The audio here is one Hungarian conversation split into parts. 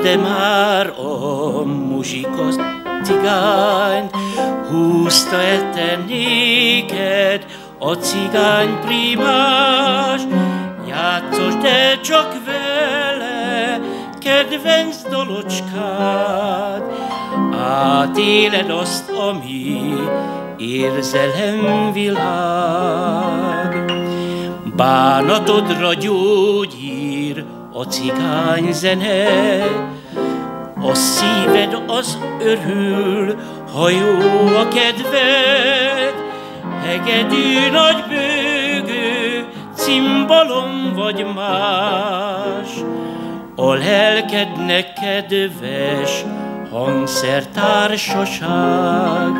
Hallgatta-e már a muzsika cigányt, húzta-e te néked a cigány primás, játszos de csak vele, kedvenc dolocskád, átéled azt, ami érzelem világ. Bánatodra gyógyír a cigány zene, a szíved az örül, ha jó a kedved, hegedű nagy bőgő, cimbalom vagy más. A lelkednek kedves hangszertársaság.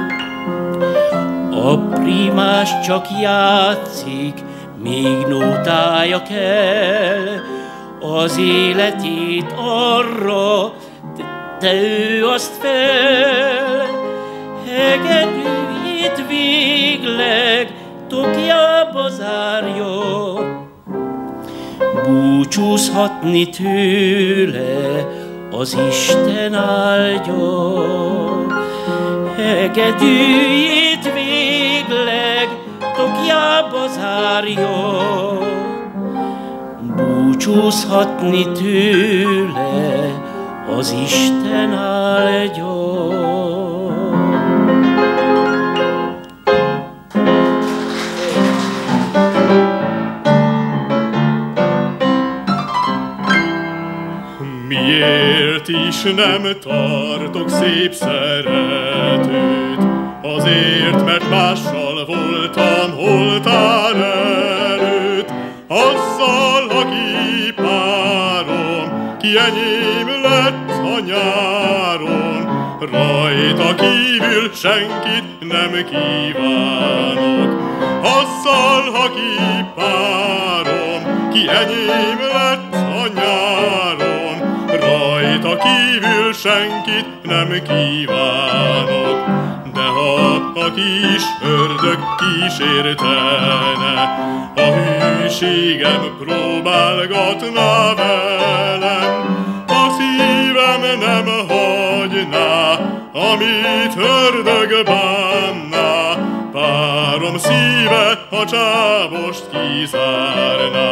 A primás csak játszik, míg nótája kell, az életét arra te ő azt fel, hegedűjét végleg tokjába zárja. Búcsúzhatni tőle az Isten áldja, hegedűjét végleg tokjába zárja. Búcsúzhatni tőle az Isten áldja. Miért is nem tartok szép szeretőt? Azért, mert mással azzal, aki párom, ki enyém lett a nyáron. Rajta kívül senkit nem kívánok, azzal, aki párom, ki enyém lett a nyáron. Rajta kívül senkit nem kívánok, de ha a kis ördög kísértene, a hűségem próbálgatna velem, a szívem nem hagyná, amit ördög bánná, párom szíve a csábost kizárná.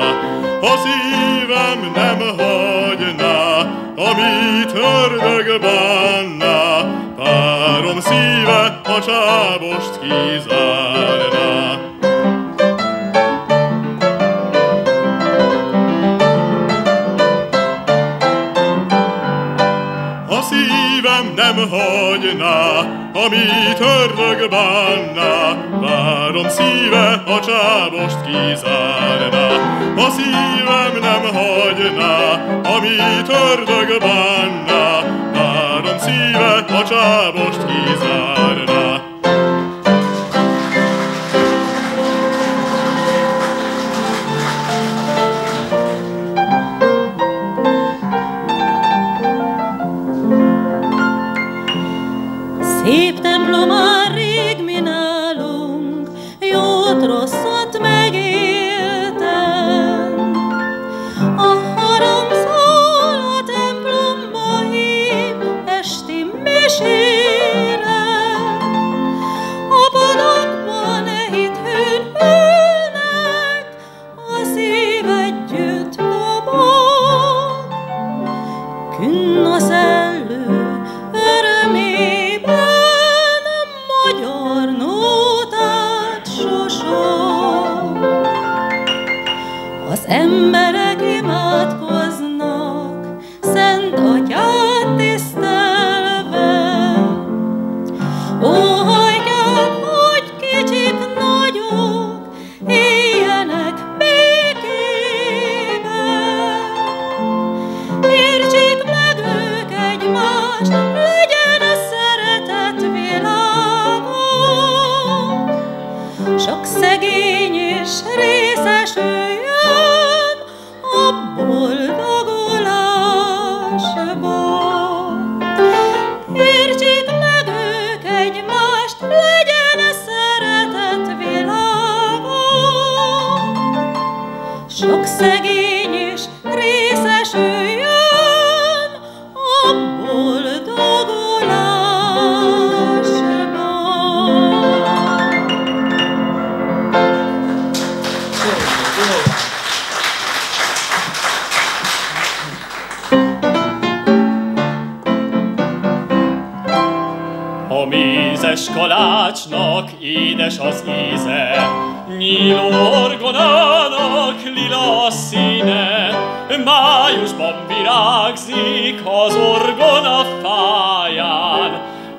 A szívem nem hagyná, amit ördög bánná, párom szíve a csábost kizárná. A szívem nem hagyná, amit ördög bánná, várom szíve a csábost kizárná. A szívem nem hagyná, amit ördög bánná, várom szíve a csábost kizárná.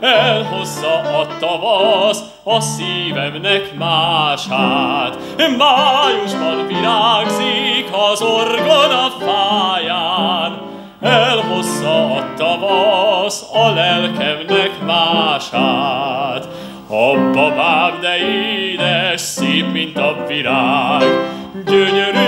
Elhozza a tavasz a szívemnek mását. Májusban virágzik az orgona fáján, elhozza a tavasz a lelkemnek mását. A babám, de édes, szép, mint a virág, gyönyörű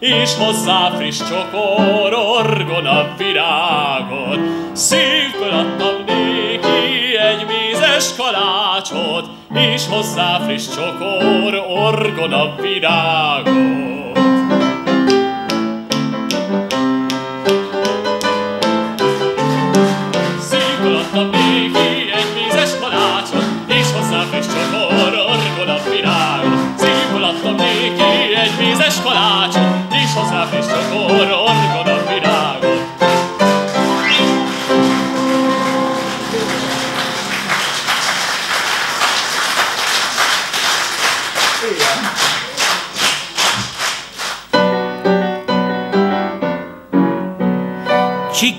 és hozzá friss csokor orgona virágot. Szívből adtam néki egy mézes kalácsot, és hozzá friss csokor orgona virágot. Szívből adtam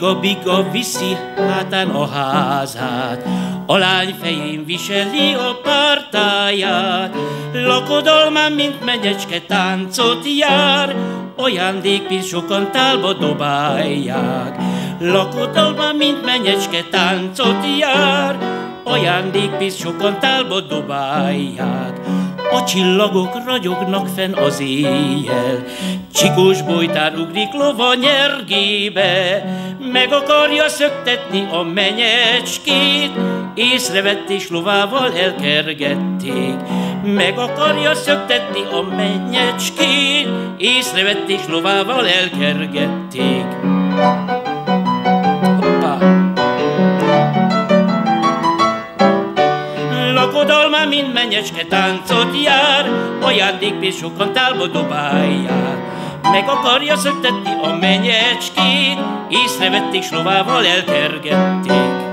Csiga-biga viszi hátán a házát, a lány fején viseli a pártáját, lakodalmán, mint menyecske táncot jár, ajándékpénz sokan tálba dobálják. Lakodalmán, mint menyecske táncot jár, ajándékpénz sokan tálba dobálják. A csillagok ragyognak fenn az éjjel, Csikós bolytár ugrik lova nyergébe, Meg akarja szöktetni a menyecskét, Észrevett és lovával elkergették. Meg akarja szöktetni a menyecskét, Észrevett és lovával elkergették. Mint menyecske táncot jár, Ajándékpénz sokan tálba dobálják. Meg akarja szöktetni a menyecskét, Észrevették, s lovával elkergették.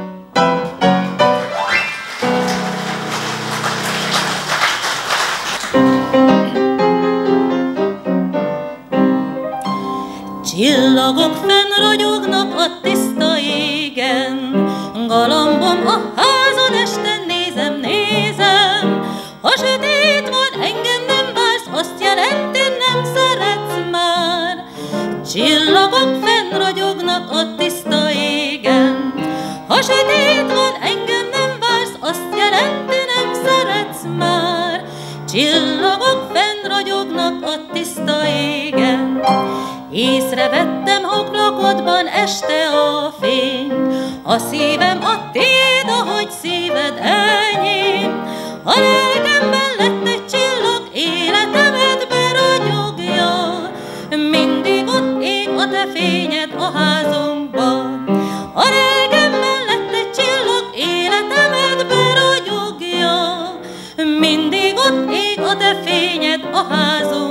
Csillagok fenn ragyognak a tiszta égen, Galambom a Csillagok fenn ragyognak a tiszta égen, Ha sötét van, engem nem vársz, azt jelenti, nem szeretsz már. Csillagok fenn ragyognak a tiszta égen, Észrevettem homlokodban este a fény, A szívem a tiéd, ahogy szíved enyém. A fényed a házunkban. A lelkemben lett egy csillag, életemet beragyogja, Mindig ott ég a te fényed a házunkban.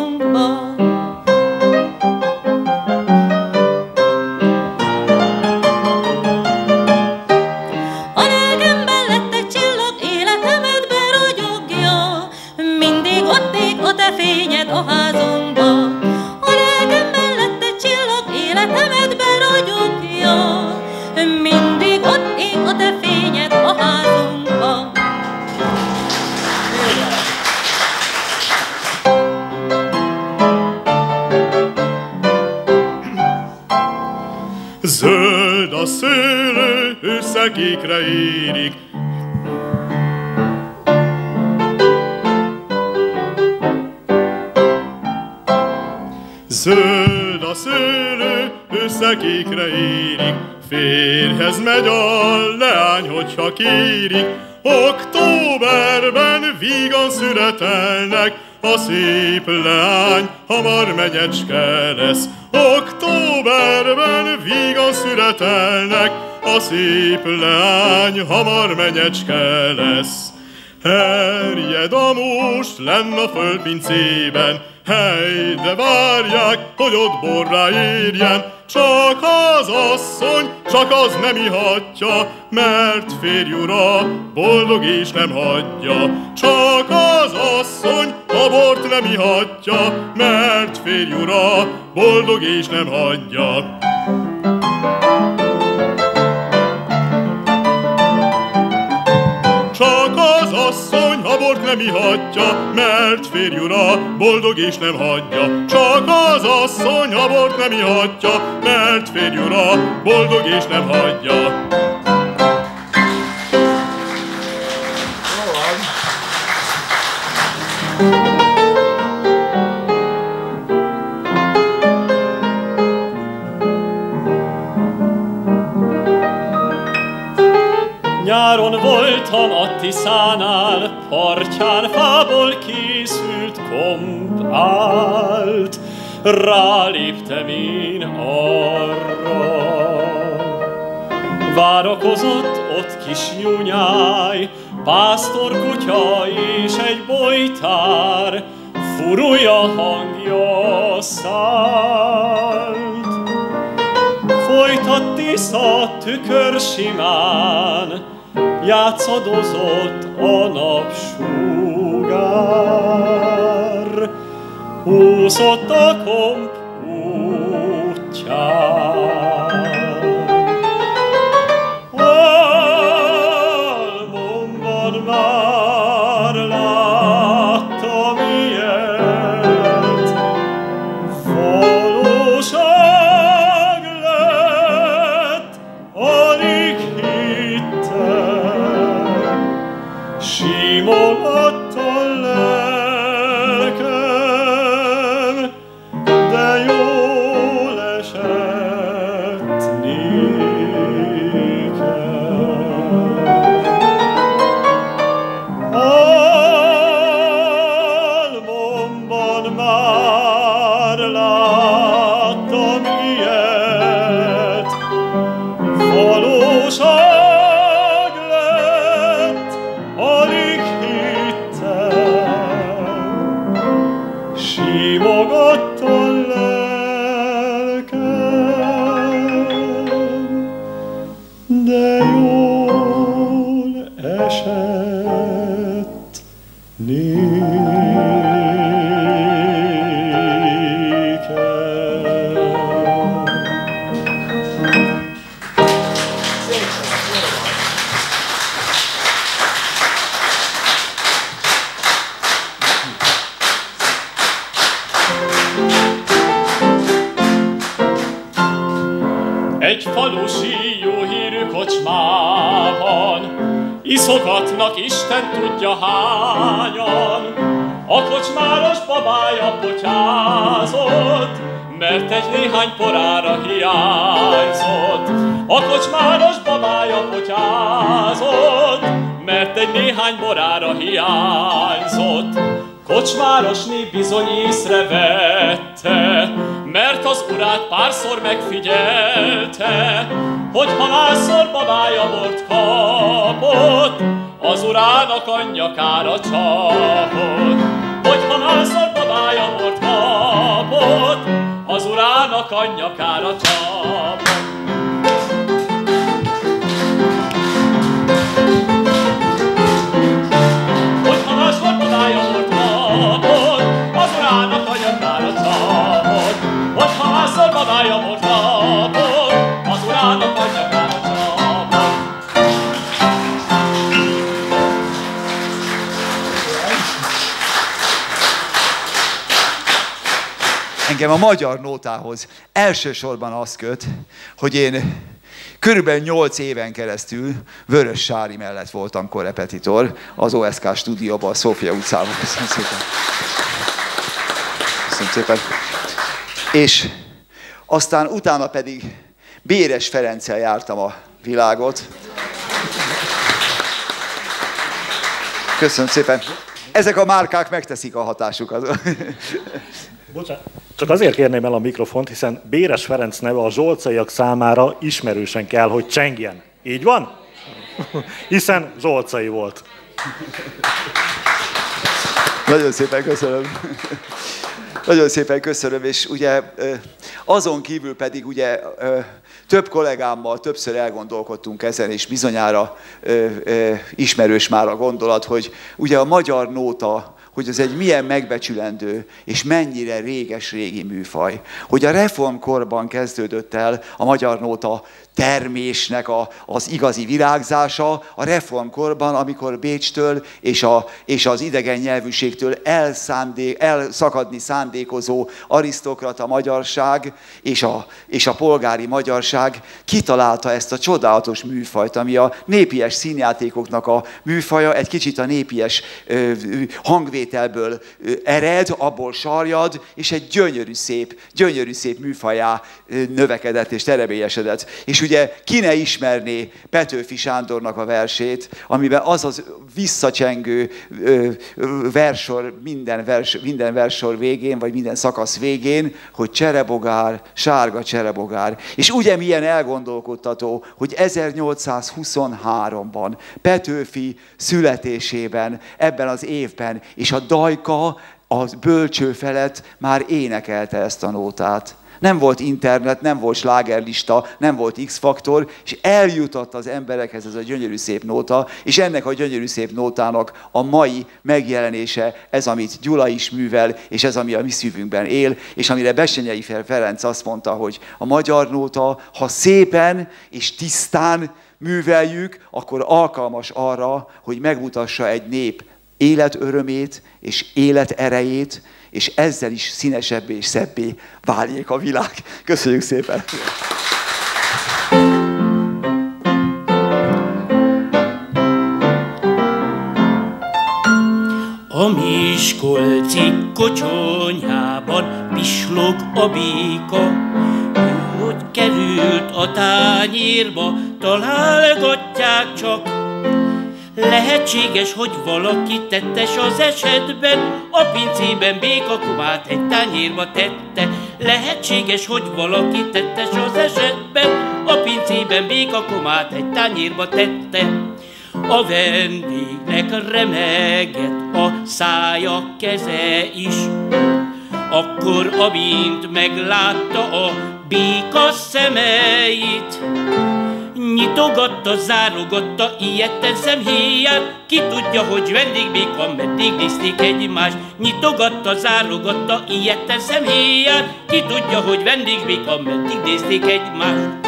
Összekékre érik, Zöld a szőlő, összekékre érik, Férhez megy a leány, hogyha kérik, Októberben vígan születelnek, a szép leány hamar megyecske lesz. Októberben vígan születelnek, a szép leány hamar menyecske lesz. Herjed a most lenn a földpincében, hely, de várják, hogy ott borrá érjen, csak az asszony, csak az nem ihatja, mert férj ura boldog és nem hagyja. Csak az asszony a bort nem ihatja, mert férj ura boldog és nem hagyja. Asszony a bort nem ihatja, mert férj ura boldog és nem hagyja. Csak az asszony a bort nem ihatja, mert férj ura boldog és nem hagyja. Nyáron voltam a Tiszánál, partján fából készült komp állt, ráléptem én arra. Várakozott ott kis nyúnyáj, pásztor kutya és egy bojtár, furúja hangja szállt. Folytat Tisza tükör simán, játszadozott a napsugár, húzott a komp útján. Babája bort kapott, az urának a nyakára csapott. Engem a magyar nótához elsősorban az köt, hogy én körülbelül 8 éven keresztül Vörös Sári mellett voltam korepetitor az OSK stúdióban, a Szófia utcában. Köszönöm szépen. Köszönöm szépen. És aztán utána pedig Béres Ferenccel jártam a világot. Köszönöm szépen. Ezek a márkák megteszik a hatásukat. Bocsánat. Csak azért kérném el a mikrofont, hiszen Béres Ferenc neve a zsolcaiak számára ismerősen kell, hogy csengjen. Így van? Hiszen zsolcai volt. Nagyon szépen köszönöm. Nagyon szépen köszönöm, és ugye azon kívül pedig ugye több kollégámmal többször elgondolkodtunk ezen, és bizonyára ismerős már a gondolat, hogy ugye a magyar nóta hogy ez egy milyen megbecsülendő és mennyire réges-régi műfaj. Hogy a reformkorban kezdődött el a magyar nóta termésnek a, az igazi virágzása a reformkorban, amikor Bécstől és, a, és az idegen nyelvűségtől elszándék, elszakadni szándékozó arisztokrata magyarság és a, és a polgári magyarság kitalálta ezt a csodálatos műfajt, ami a népies színjátékoknak a műfaja, egy kicsit a népies ö, hangvételből ered, abból sarjad, és egy gyönyörű szép, gyönyörű szép műfajá növekedett és terebélyesedett. És ugye ki ne ismerné Petőfi Sándornak a versét, amiben az az visszacsengő versor minden, vers, minden versor végén, vagy minden szakasz végén, hogy cserebogár, sárga cserebogár. És ugye milyen elgondolkodtató, hogy 1823-ban Petőfi születésében, ebben az évben, és a Dajka az bölcső felett már énekelte ezt a nótát. Nem volt internet, nem volt slágerlista, nem volt X-faktor, és eljutott az emberekhez ez a gyönyörű szép nóta, és ennek a gyönyörű szép nótának a mai megjelenése, ez, amit Gyula is művel, és ez, ami a mi szívünkben él, és amire Besenyei Ferenc azt mondta, hogy a magyar nóta, ha szépen és tisztán műveljük, akkor alkalmas arra, hogy megmutassa egy nép életörömét és életerejét, és ezzel is színesebbé és szebbé váljék a világ. Köszönjük szépen! A Miskolci kocsonyában pislog a béka, hogy került a tányérba, találgatják csak Lehetséges, hogy valaki tettes az esetben, a pincében békakumát egy tányérba tette. Lehetséges, hogy valaki tettes az esetben, a pincében békakumát egy tányérba tette. A vendégnek remegett a szája keze is, akkor amint meglátta a béka szemeit, Nyitogatta, zárogatta, ilyetten szemhéját, ki tudja, hogy vendégbéka, meddig nézték egymást. Nyitogatta, zárogatta, ilyetten szemhéját, ki tudja, hogy vendégbéka, meddig nézték egymást.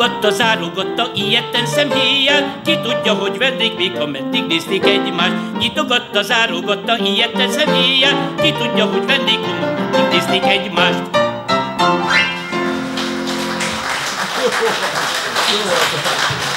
Nyitogatta, zárogatta, ilyetten szemhéjjel, ki tudja, hogy vendégbéka, meddig nézték egymást. Nyitogatta, zárogatta, ilyetten szemhéjjel, ki tudja, hogy vendégbéka, meddig nézték egymást. Kettő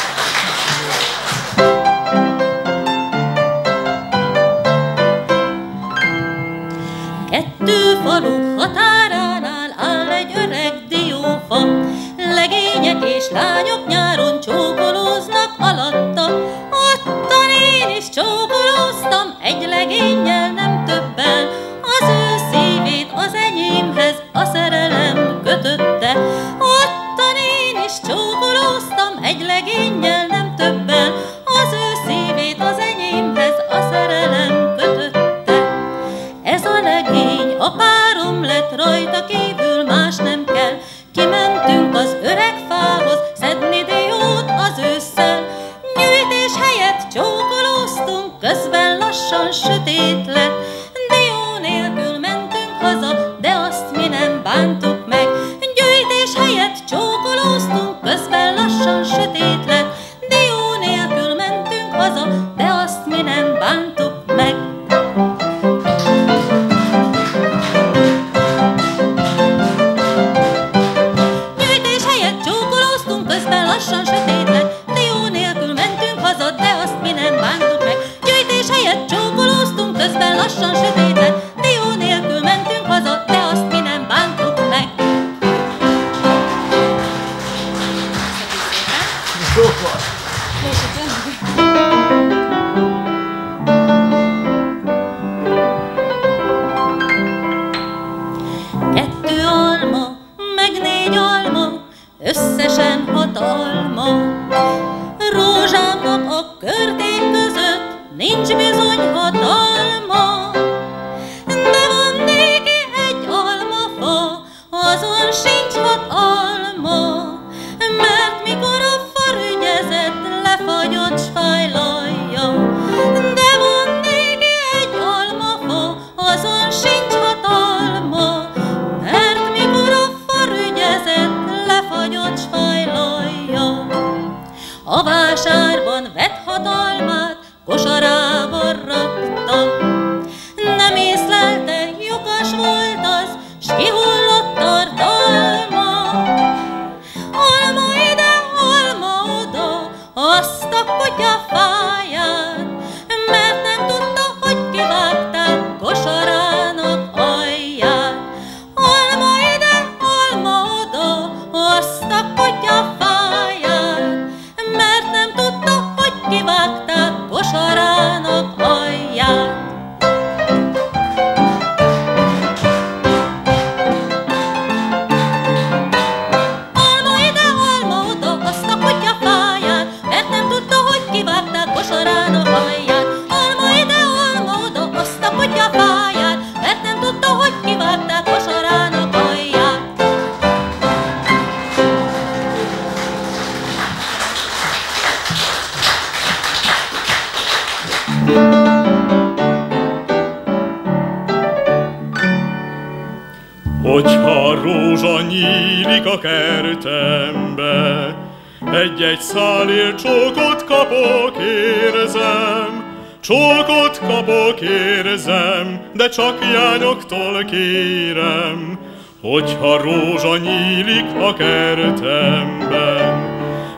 egy-egy szálért csókot kapok, érzem, Csókot kapok, érzem, de csak jányoktól kérem, Hogyha rózsa nyílik a kertemben.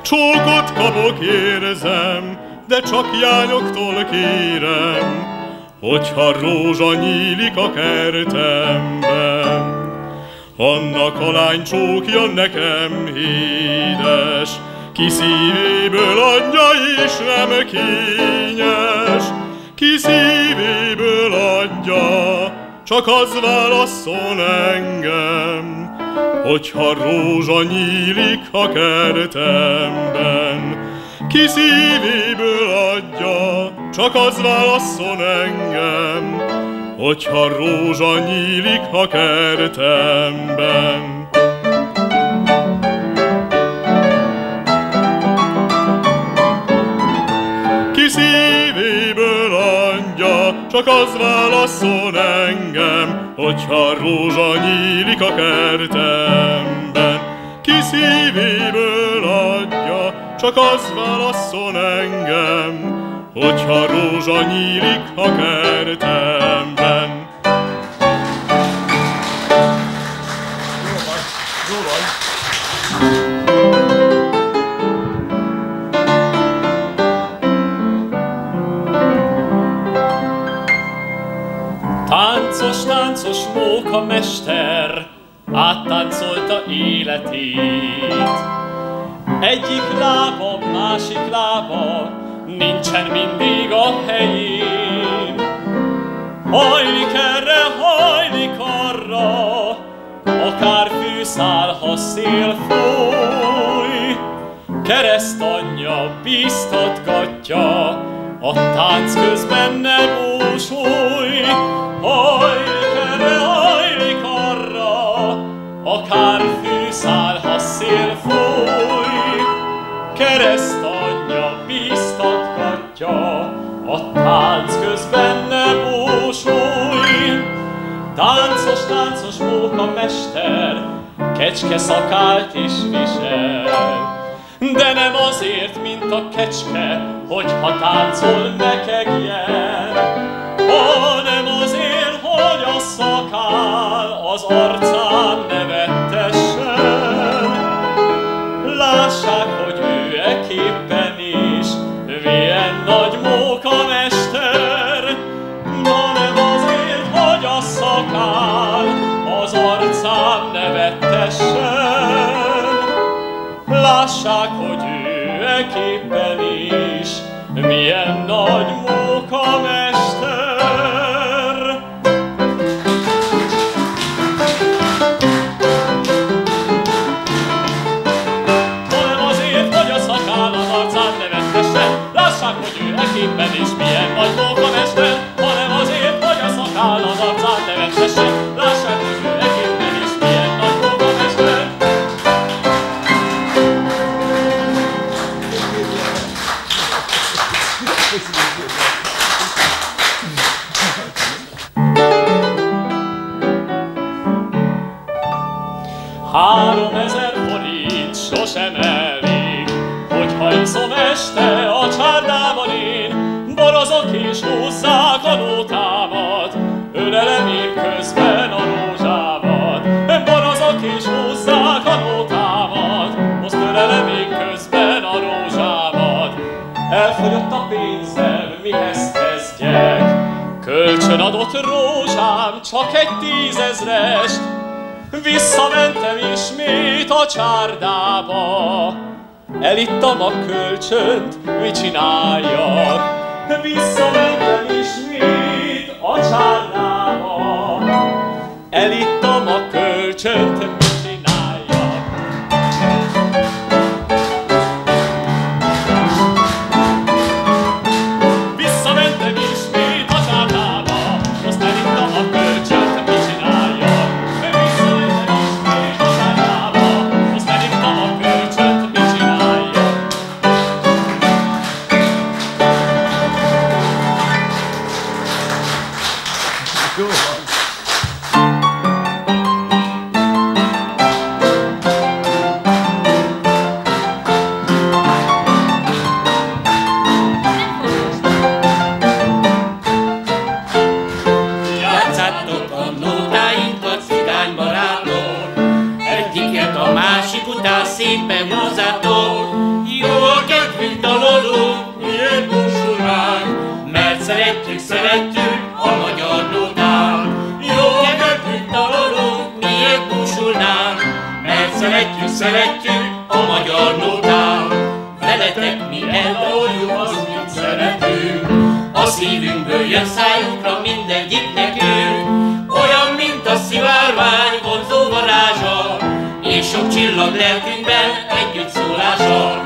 Csókot kapok, érzem, de csak jányoktól kérem, Hogyha rózsa nyílik a kertemben. Annak a lány csókja nekem hídes, ki szívéből adja is nem kényes, ki szívéből adja, csak az válaszol engem, hogyha rózsa nyílik a kertemben. Ki szívéből adja, csak az válaszol engem, hogyha rózsa nyílik a kertemben. Csak az válaszol engem, hogyha rózsa nyílik a kertemben. Ki szívéből adja, csak az válaszol engem, hogyha rózsa nyílik a kertemben. Móka mester áttáncolta életét. Egyik lába, másik lába nincsen mindig a helyén. Hajlik erre, hajlik arra, akár fűszál, ha szél fúj. Kereszt anyja biztatgatja, a tánc közben ne búsulj. Hajlik akár fűszál, ha szél fúj. Kereszt anyja biztatgatja, a tánc közben ne búsulj. Táncos, táncos móka mester, kecske szakált is visel. De nem azért, mint a kecske, hogy ha táncol ne kegjen, hanem azért, hogy a szakál az arcán pénzem, mihez kezdjek? Kölcsön adott rózsám csak egy tízezrest, Visszamentem ismét a csárdába, Elittam a kölcsönt, mit csináljak? Visszamentem ismét a csárdába, Elittam a kölcsönt, szeretjük a magyar nótát. Veletek mi elvarjuk az új szeretünk, a szívünkből jön szájunkra mindegyik nekünk. Olyan, mint a szivárvány vonzó varázsa, és sok csillag lelkünkben együtt szólása.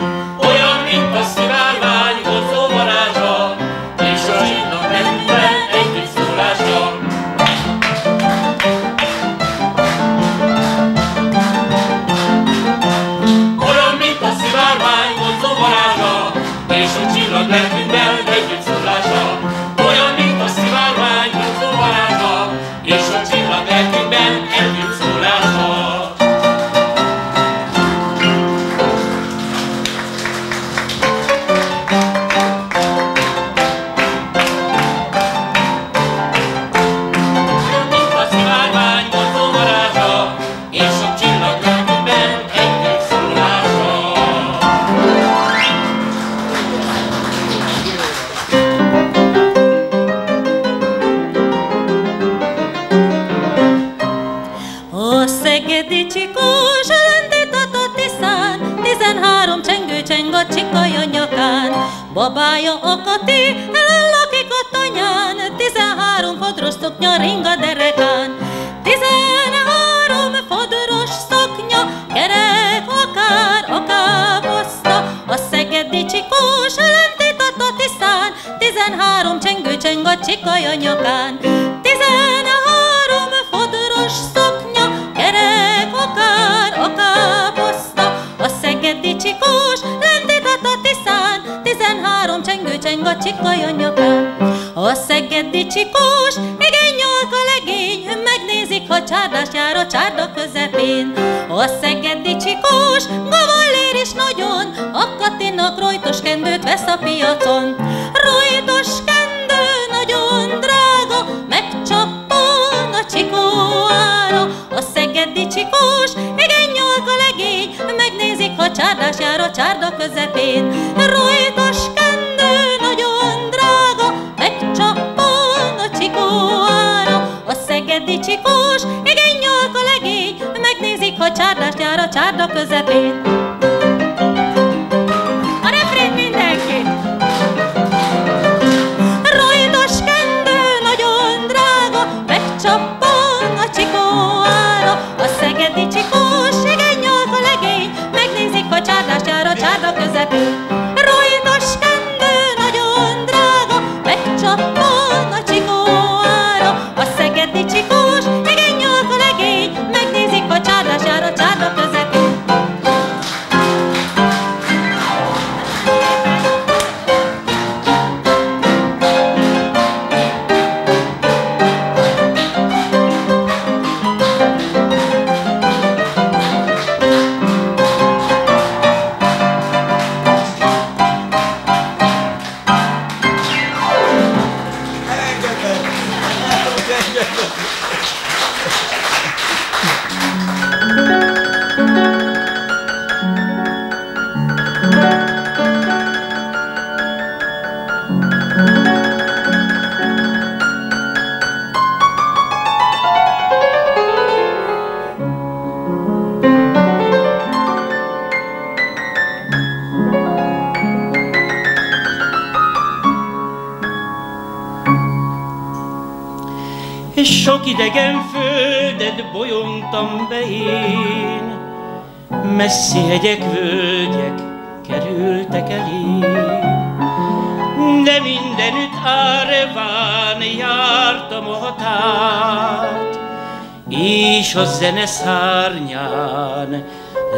zene szárnyán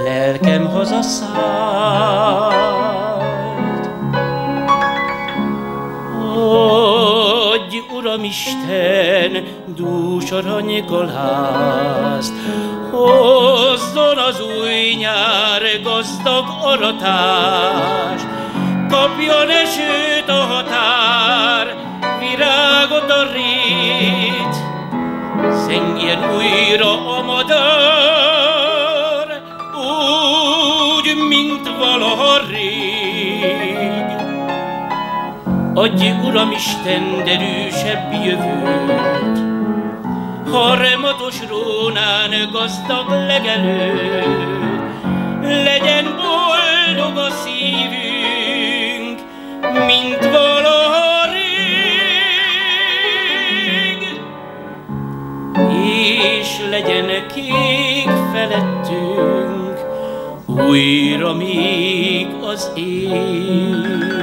lelkem hazaszállt. Adj, Uramisten, dús arany galázt, hozzon az új nyár gazdag aratást, kapjon esőt a határ, virágot a rét, szengjen újra madár, úgy, mint valaha rég. Adj, Uram Isten, derűsebb jövőt, harmatos rónán gazdag legelőt, legyen boldog a szívünk, mint valaha. És legyen kék felettünk, újra még az ég.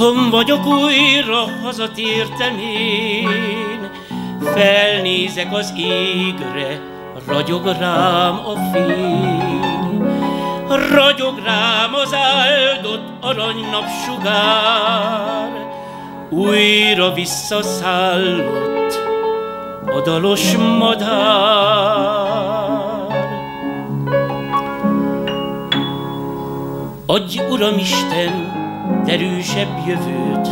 Itthon vagyok újra, hazatértem én, Felnézek az égre, ragyog rám a fény. Ragyog rám az áldott aranynapsugár, Újra visszaszállott a dalos madár. Adj, Uram Isten, derűsebb jövőt.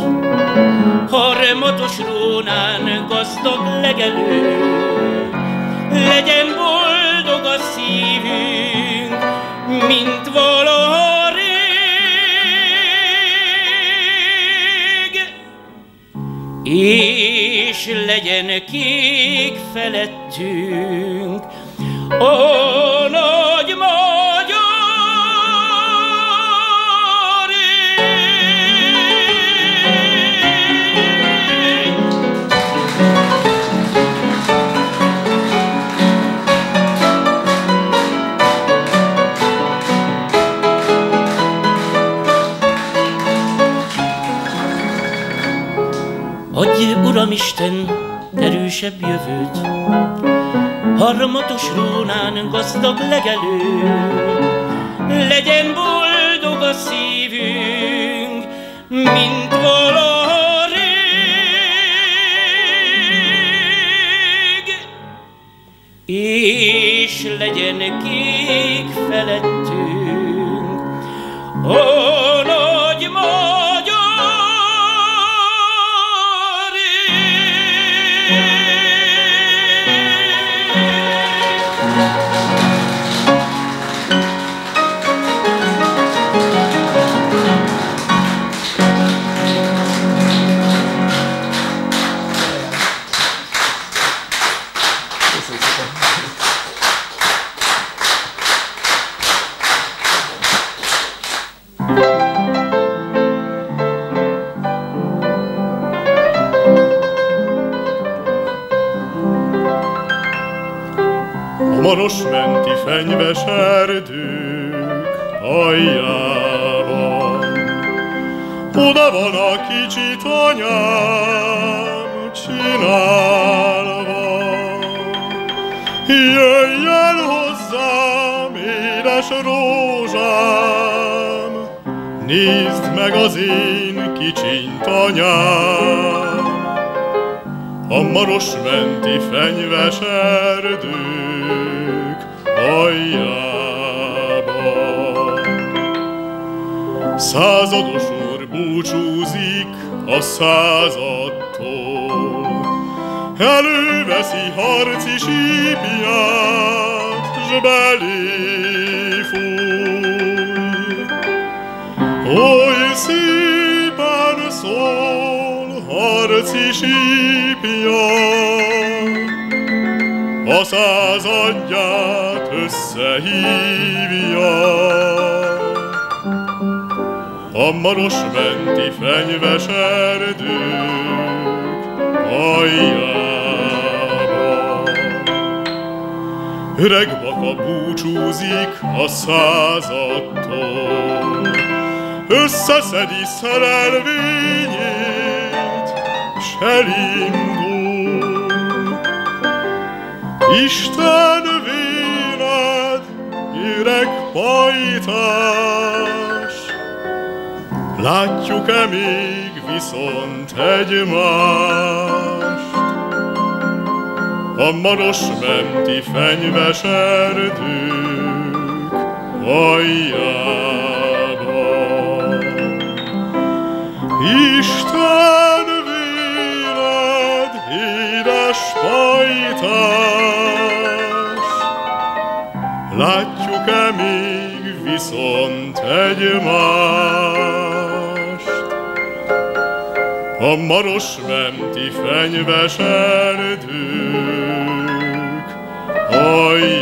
Harmatos rónán gazdag legelő, legyen boldog a szívünk, mint valaha rég. És legyen kék felettünk, ó nagy Uram Isten, erősebb jövőt, harmatos rónán gazdag legelő, legyen boldog a szívünk, mint valaha rég. És legyen kék felettünk, ó Maros menti fenyves erdők aljában. Százados úr búcsúzik a századtól, Előveszi harci sípját, s belé fúj. Oly szépen szól harci sípja, a századját összehívja. A maros menti fenyves erdők aljában. Öreg baka búcsúzik a századtól, Összeszedi szerelvényét, elindul. Isten véled, öreg pajtás, Látjuk-e még viszont egymást? A maros menti fenyves erdők aljában. Isten pajtás, Látjuk-e még viszont egymást? A maros menti fenyves erdők aljában.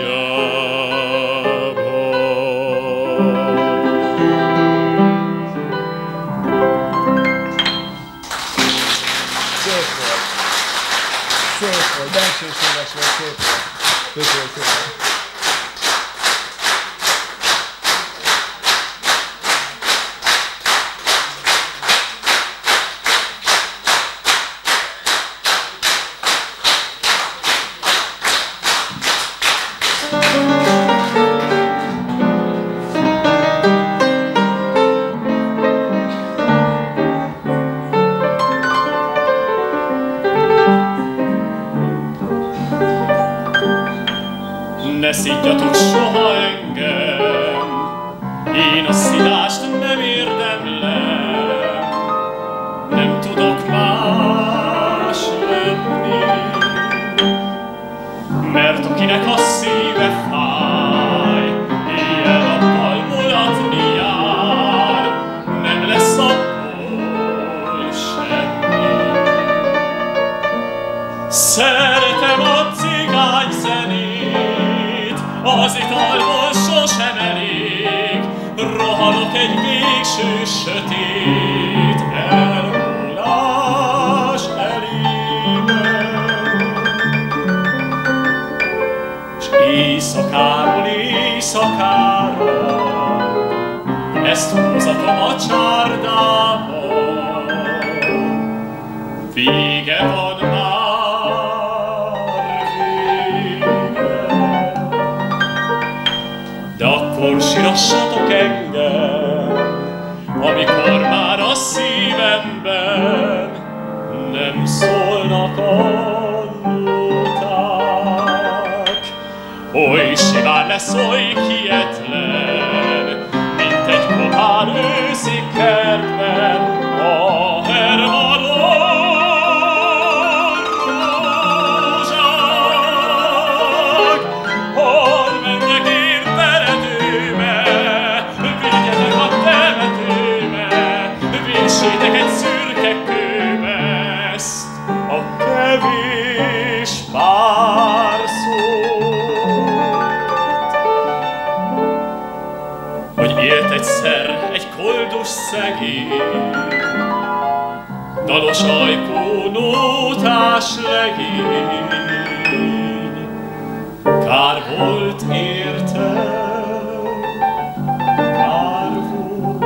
Sirassatok engem, amikor már a szívemben nem szólnak a nóták. Oly simán lesz, Dalos ajkú nótás legény, Kár volt érte, kár volt.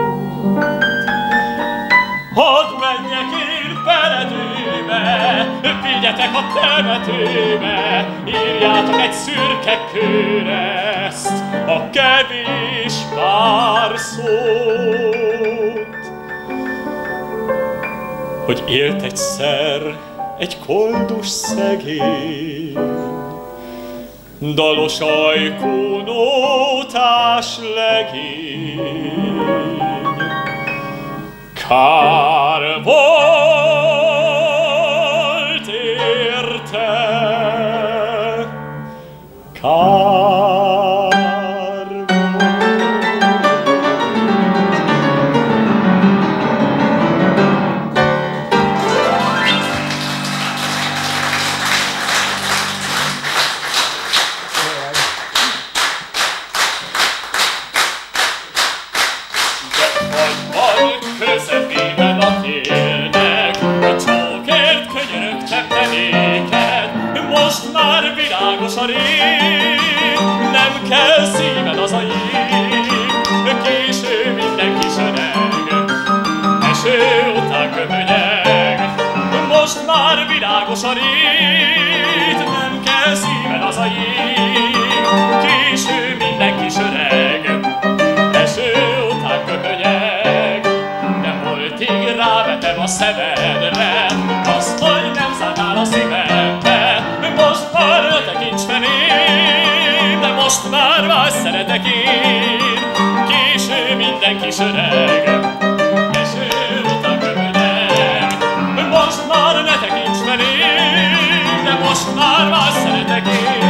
Hadd menjek én Beledőbe, vigyetek a temetőbe, írjátok egy szürke kőre a kevés pár szót. Hogy élt egyszer egy koldus szegény, Dalos ajkú nótás legény, Kár volt érte, kár világos a nem kell szíved az a jég, késő mindenki söreg, eső után köpönyeg, de szemedre, azt, hogy nem szálltál a szívembe. Most már tekints felém, de most már vagy szeretek én. Késő minden kis öreg, most már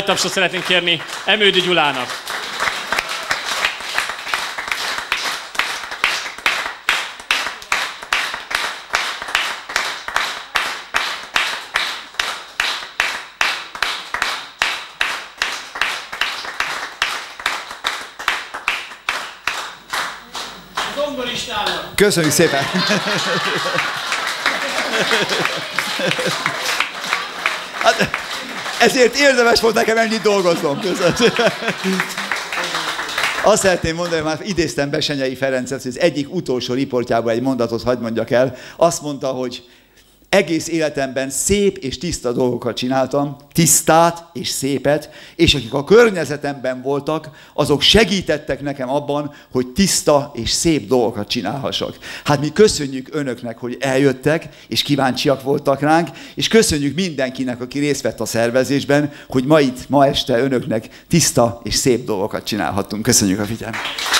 nagy tapsot szeretnénk kérni Emődi Gyulának. Köszönjük szépen! Ezért érdemes volt nekem ennyit dolgoznom. Köszönöm. Azt szeretném mondani, már idéztem Besenyei Ferencet, hogy az egyik utolsó riportjában egy mondatot hagyd mondjak el. Azt mondta, hogy egész életemben szép és tiszta dolgokat csináltam, tisztát és szépet, és akik a környezetemben voltak, azok segítettek nekem abban, hogy tiszta és szép dolgokat csinálhassak. Hát mi köszönjük önöknek, hogy eljöttek, és kíváncsiak voltak ránk, és köszönjük mindenkinek, aki részt vett a szervezésben, hogy ma itt, ma este önöknek tiszta és szép dolgokat csinálhattunk. Köszönjük a figyelmet!